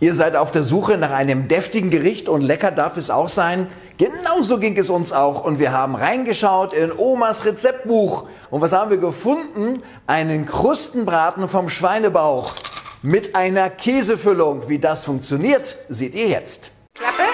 Ihr seid auf der Suche nach einem deftigen Gericht und lecker darf es auch sein. Genauso ging es uns auch und wir haben reingeschaut in Omas Rezeptbuch. Und was haben wir gefunden? Einen Krustenbraten vom Schweinebauch mit einer Käsefüllung. Wie das funktioniert, seht ihr jetzt. Klappe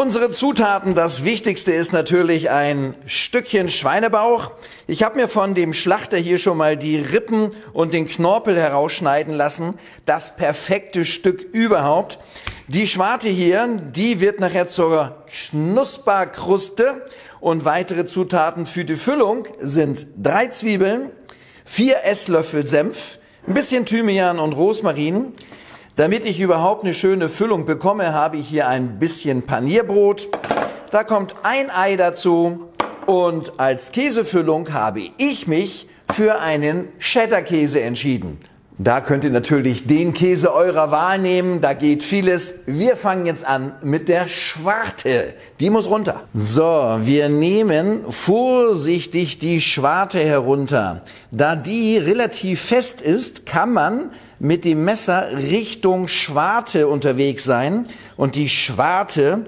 Unsere Zutaten, das Wichtigste ist natürlich ein Stückchen Schweinebauch. Ich habe mir von dem Schlachter hier schon mal die Rippen und den Knorpel herausschneiden lassen. Das perfekte Stück überhaupt. Die Schwarte hier, die wird nachher zur Knusperkruste und weitere Zutaten für die Füllung sind drei Zwiebeln, vier Esslöffel Senf, ein bisschen Thymian und Rosmarin, damit ich überhaupt eine schöne Füllung bekomme, habe ich hier ein bisschen Panierbrot. Da kommt ein Ei dazu und als Käsefüllung habe ich mich für einen Cheddar-Käse entschieden. Da könnt ihr natürlich den Käse eurer Wahl nehmen, da geht vieles. Wir fangen jetzt an mit der Schwarte. Die muss runter. So, wir nehmen vorsichtig die Schwarte herunter. Da die relativ fest ist, kann man mit dem Messer Richtung Schwarte unterwegs sein und die Schwarte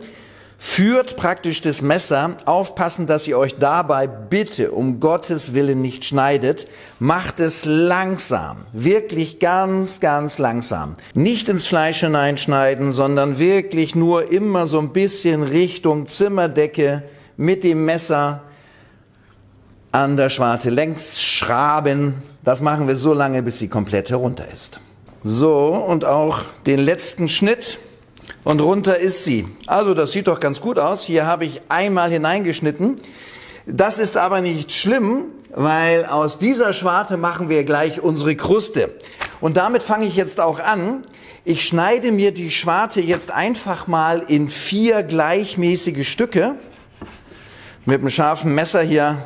führt praktisch das Messer. Aufpassen, dass ihr euch dabei bitte um Gottes Willen nicht schneidet. Macht es langsam. Wirklich ganz, ganz langsam. Nicht ins Fleisch hineinschneiden, sondern wirklich nur immer so ein bisschen Richtung Zimmerdecke mit dem Messer an der Schwarte längs schraben. Das machen wir so lange, bis sie komplett herunter ist. So, und auch den letzten Schnitt und runter ist sie. Also das sieht doch ganz gut aus. Hier habe ich einmal hineingeschnitten. Das ist aber nicht schlimm, weil aus dieser Schwarte machen wir gleich unsere Kruste. Und damit fange ich jetzt auch an. Ich schneide mir die Schwarte jetzt einfach mal in vier gleichmäßige Stücke. Mit einem scharfen Messer hier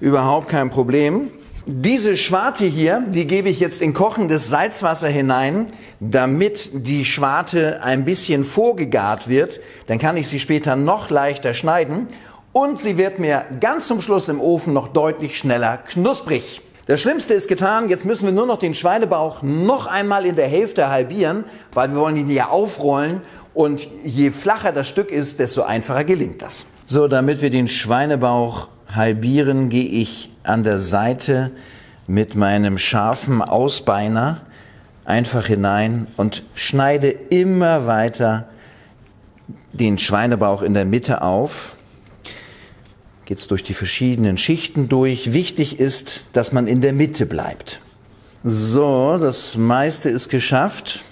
überhaupt kein Problem. Diese Schwarte hier, die gebe ich jetzt in kochendes Salzwasser hinein, damit die Schwarte ein bisschen vorgegart wird. Dann kann ich sie später noch leichter schneiden und sie wird mir ganz zum Schluss im Ofen noch deutlich schneller knusprig. Das Schlimmste ist getan, jetzt müssen wir nur noch den Schweinebauch noch einmal in der Hälfte halbieren, weil wir wollen ihn ja aufrollen und je flacher das Stück ist, desto einfacher gelingt das. So, damit wir den Schweinebauch halbieren, gehe ich an der Seite mit meinem scharfen Ausbeiner einfach hinein und schneide immer weiter den Schweinebauch in der Mitte auf. Geht's durch die verschiedenen Schichten durch. Wichtig ist, dass man in der Mitte bleibt. So, das meiste ist geschafft.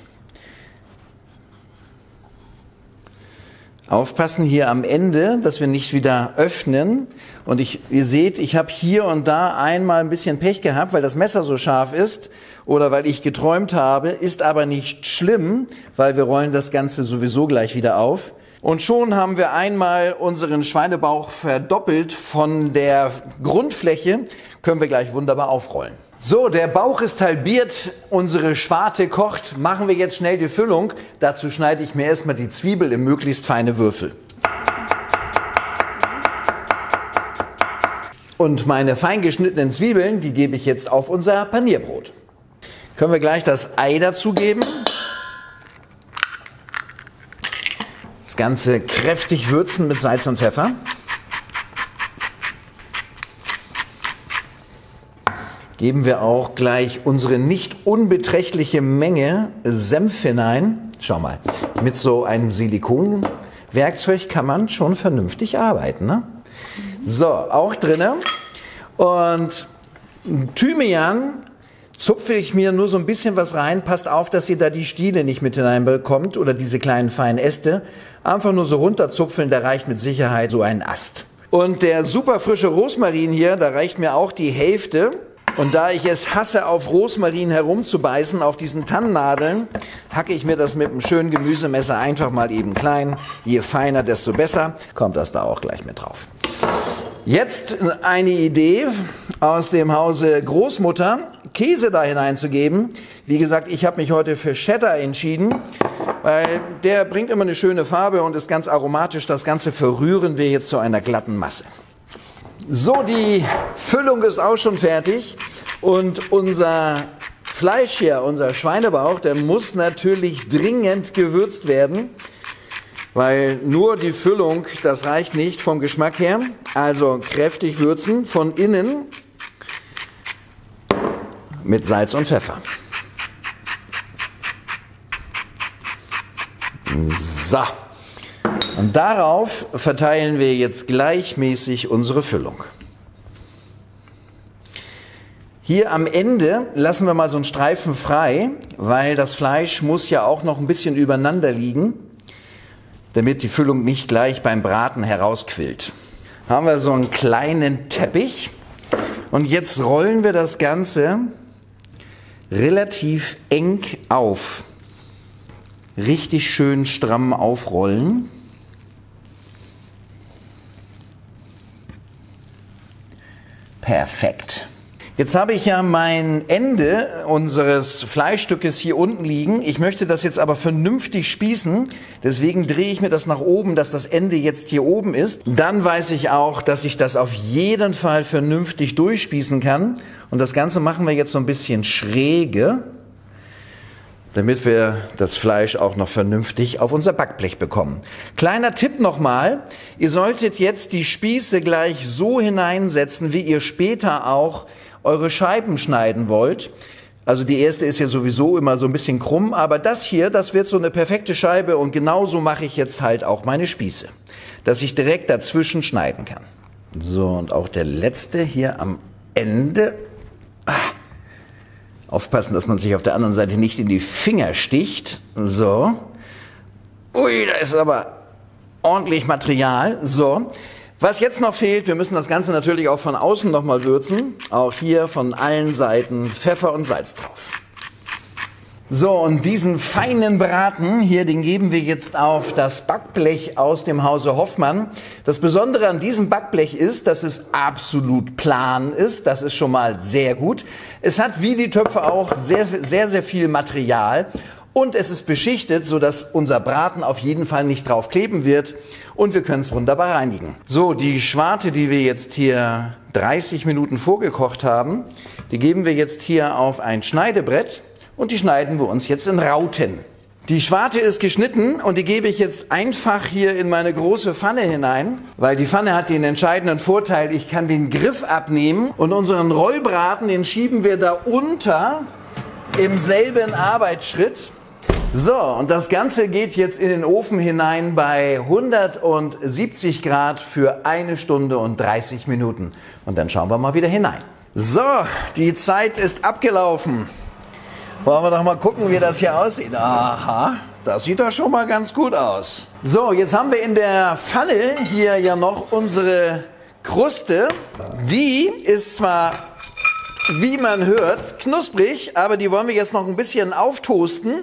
Aufpassen hier am Ende, dass wir nicht wieder öffnen. Und ich, ihr seht, ich habe hier und da einmal ein bisschen Pech gehabt, weil das Messer so scharf ist oder weil ich geträumt habe, ist aber nicht schlimm, weil wir rollen das Ganze sowieso gleich wieder auf. Und schon haben wir einmal unseren Schweinebauch verdoppelt von der Grundfläche, können wir gleich wunderbar aufrollen. So, der Bauch ist halbiert, unsere Schwarte kocht. Machen wir jetzt schnell die Füllung. Dazu schneide ich mir erstmal die Zwiebel in möglichst feine Würfel. Und meine fein geschnittenen Zwiebeln, die gebe ich jetzt auf unser Panierbrot. Können wir gleich das Ei dazugeben. Ganze kräftig würzen mit Salz und Pfeffer. geben wir auch gleich unsere nicht unbeträchtliche Menge Senf hinein. Schau mal, mit so einem Silikonwerkzeug kann man schon vernünftig arbeiten. Ne? So, auch drinne. Und Thymian zupfe ich mir nur so ein bisschen was rein. Passt auf, dass ihr da die Stiele nicht mit hineinbekommt oder diese kleinen feinen Äste. Einfach nur so runterzupfeln, da reicht mit Sicherheit so ein Ast. Und der super frische Rosmarin hier, da reicht mir auch die Hälfte. Und da ich es hasse, auf Rosmarin herumzubeißen, auf diesen Tannennadeln, hacke ich mir das mit einem schönen Gemüsemesser einfach mal eben klein. Je feiner, desto besser. Kommt das da auch gleich mit drauf. Jetzt eine Idee aus dem Hause Großmutter, Käse da hineinzugeben. Wie gesagt, ich habe mich heute für Cheddar entschieden, weil der bringt immer eine schöne Farbe und ist ganz aromatisch. Das Ganze verrühren wir jetzt zu einer glatten Masse. So, die Füllung ist auch schon fertig und unser Fleisch hier, unser Schweinebauch, der muss natürlich dringend gewürzt werden, weil nur die Füllung, das reicht nicht vom Geschmack her. Also kräftig würzen von innen mit Salz und Pfeffer. So. Und darauf verteilen wir jetzt gleichmäßig unsere Füllung. Hier am Ende lassen wir mal so einen Streifen frei, weil das Fleisch muss ja auch noch ein bisschen übereinander liegen, damit die Füllung nicht gleich beim Braten herausquillt. Haben wir so einen kleinen Teppich und jetzt rollen wir das Ganze relativ eng auf. Richtig schön stramm aufrollen. Perfekt. Jetzt habe ich ja mein Ende unseres Fleischstückes hier unten liegen. Ich möchte das jetzt aber vernünftig spießen. Deswegen drehe ich mir das nach oben, dass das Ende jetzt hier oben ist. Dann weiß ich auch, dass ich das auf jeden Fall vernünftig durchspießen kann. Und das Ganze machen wir jetzt so ein bisschen schräge, damit wir das Fleisch auch noch vernünftig auf unser Backblech bekommen. Kleiner Tipp nochmal. Ihr solltet jetzt die Spieße gleich so hineinsetzen, wie ihr später auch eure Scheiben schneiden wollt. Also die erste ist ja sowieso immer so ein bisschen krumm, aber das hier, das wird so eine perfekte Scheibe und genauso mache ich jetzt halt auch meine Spieße, dass ich direkt dazwischen schneiden kann. So, und auch der letzte hier am Ende. Ah. Aufpassen, dass man sich auf der anderen Seite nicht in die Finger sticht. So. Ui, da ist aber ordentlich Material. So. Was jetzt noch fehlt, wir müssen das Ganze natürlich auch von außen nochmal würzen. Auch hier von allen Seiten Pfeffer und Salz drauf. So, und diesen feinen Braten hier, den geben wir jetzt auf das Backblech aus dem Hause Hoffmann. Das Besondere an diesem Backblech ist, dass es absolut plan ist. Das ist schon mal sehr gut. Es hat wie die Töpfe auch sehr, sehr, sehr viel Material und es ist beschichtet, sodass unser Braten auf jeden Fall nicht drauf kleben wird und wir können es wunderbar reinigen. So, die Schwarte, die wir jetzt hier 30 Minuten vorgekocht haben, die geben wir jetzt hier auf ein Schneidebrett und die schneiden wir uns jetzt in Rauten. Die Schwarte ist geschnitten und die gebe ich jetzt einfach hier in meine große Pfanne hinein, weil die Pfanne hat den entscheidenden Vorteil, ich kann den Griff abnehmen und unseren Rollbraten, den schieben wir da unter im selben Arbeitsschritt so, und das Ganze geht jetzt in den Ofen hinein bei 170 Grad für eine Stunde und 30 Minuten. Und dann schauen wir mal wieder hinein. So, die Zeit ist abgelaufen. Wollen wir doch mal gucken, wie das hier aussieht. Aha, das sieht doch schon mal ganz gut aus. So, jetzt haben wir in der Pfanne hier ja noch unsere Kruste. Die ist zwar, wie man hört, knusprig, aber die wollen wir jetzt noch ein bisschen auftoasten.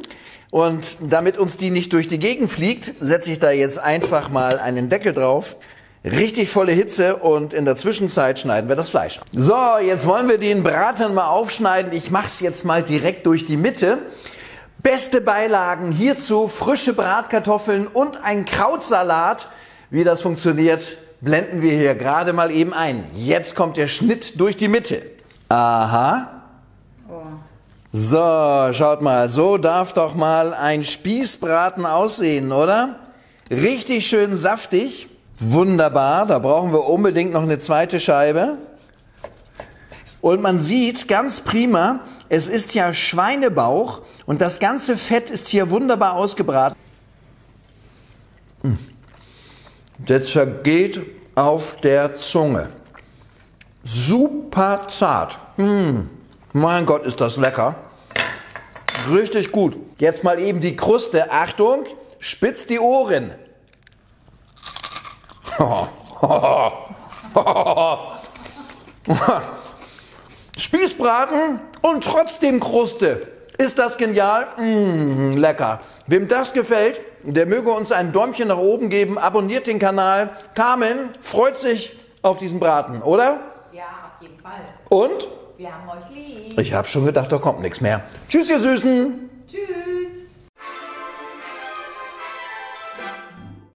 Und damit uns die nicht durch die Gegend fliegt, setze ich da jetzt einfach mal einen Deckel drauf. Richtig volle Hitze und in der Zwischenzeit schneiden wir das Fleisch ab. So, jetzt wollen wir den Braten mal aufschneiden. Ich mache es jetzt mal direkt durch die Mitte. Beste Beilagen hierzu frische Bratkartoffeln und ein Krautsalat. Wie das funktioniert, blenden wir hier gerade mal eben ein. Jetzt kommt der Schnitt durch die Mitte. Aha, so, schaut mal, so darf doch mal ein Spießbraten aussehen, oder? Richtig schön saftig. Wunderbar, da brauchen wir unbedingt noch eine zweite Scheibe. Und man sieht ganz prima, es ist ja Schweinebauch und das ganze Fett ist hier wunderbar ausgebraten. Der zergeht auf der Zunge. Super zart. Mmh. Mein Gott, ist das lecker. Richtig gut. Jetzt mal eben die Kruste. Achtung, spitzt die Ohren. Spießbraten und trotzdem Kruste. Ist das genial? Mmh, lecker. Wem das gefällt, der möge uns ein Däumchen nach oben geben, abonniert den Kanal. Carmen freut sich auf diesen Braten, oder? Ja, auf jeden Fall. Und? Wir haben euch lieb. Ich habe schon gedacht, da kommt nichts mehr. Tschüss, ihr Süßen. Tschüss.